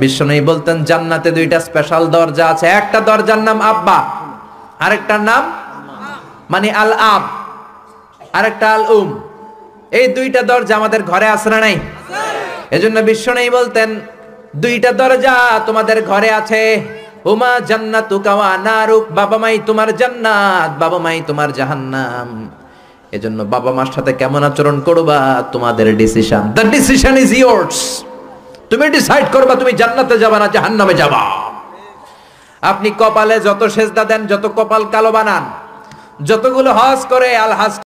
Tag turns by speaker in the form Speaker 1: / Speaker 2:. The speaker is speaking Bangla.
Speaker 1: বিশ্বনবী বলতেন, জান্নাতে দুইটা স্পেশাল দরজা আছে। একটা দরজার নাম আব্বা, আরেকটার নাম মানে আল আব, আরেকটা আল উম। এই দুইটা দরজা আমাদের ঘরে আছে না নাই? এজন্য বিশ্বনবী বলতেন, দুইটা দরজা তোমাদের ঘরে আছে। উমা জান্নাতু কাওয়া নারুক, বাবা মাই তোমার জান্নাত, বাবা মাই তোমার জাহান্নাম। এজন্য বাবা মার সাথে কেমন আচরণ করবা? তোমাদের decision the decision is yours তুমি ডিসাইড করবা তুমি জান্নাতে যাবা না জাহান্নামে যাবা। আপনি কপালে যত সেজদা দেন, যত কপাল কালো বানান, যতগুলো হজ করে আল হাজ